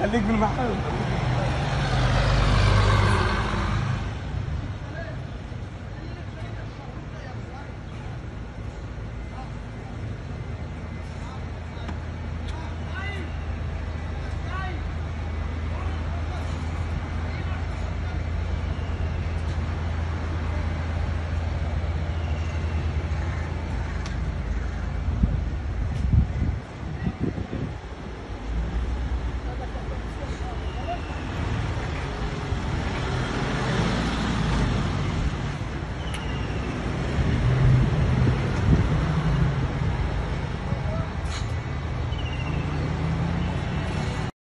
خليك بالمحل